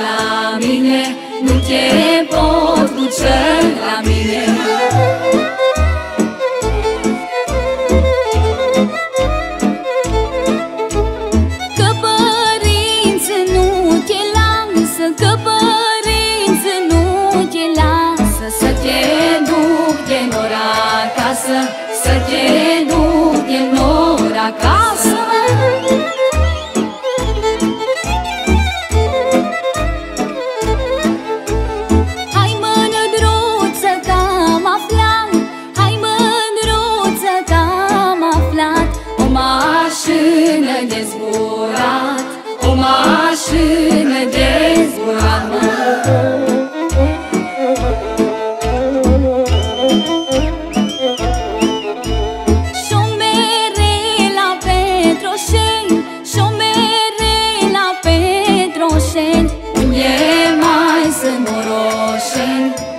la mine, nu te de zburat O mașină de zburat Șomere la Petroșeni Șomere la Petroșeni Unde mai sunt moroșeni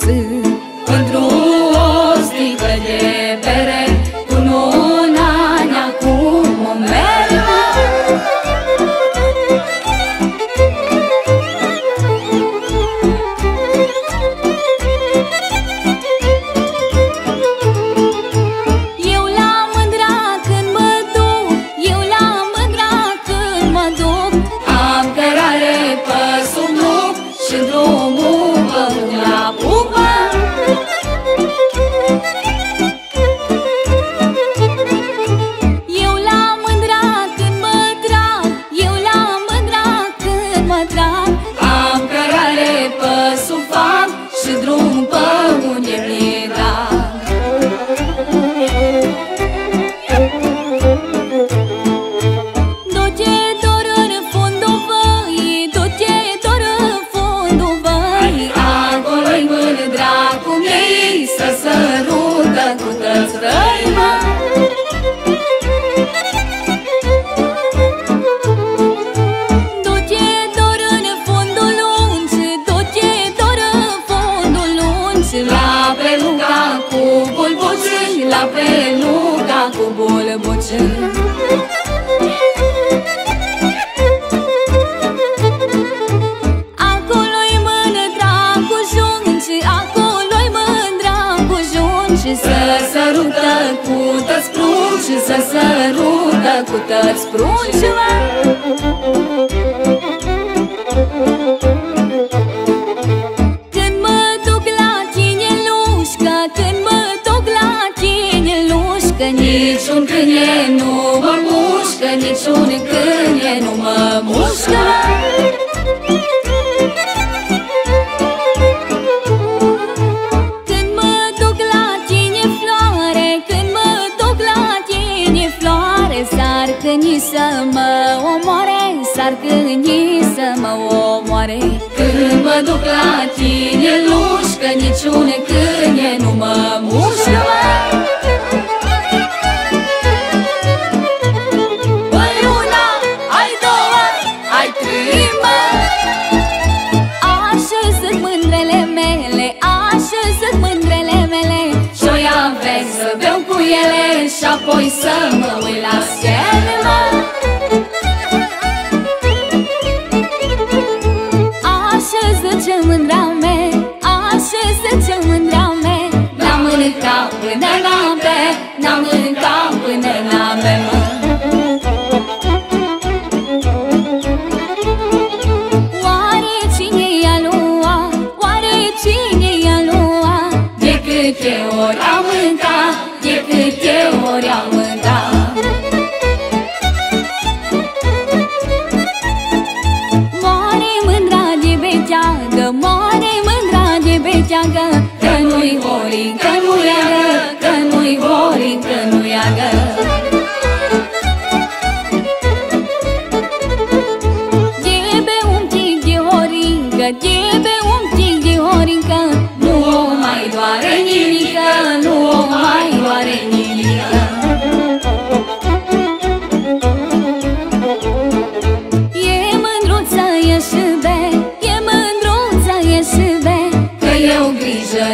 sân Într-o sticlă de bere Cu nona ne acum o merg ascultă-ți răima Și să sărută cu toți pruncile. să mă omoare S-ar gândi să mă omoare. Când mă duc la tine luși niciun câine nu mă mușcă Păi una, ai doua, ai trima Așa sunt mele Așa sunt mândrele mele Și-o ia să beau cu Și apoi să mă uit la ce mândrau me Așeze ce mândrau me N-am mâncat până la be N-am mâncat până la be Oare cine i-a luat? Oare cine i-a luat? Decât eu ori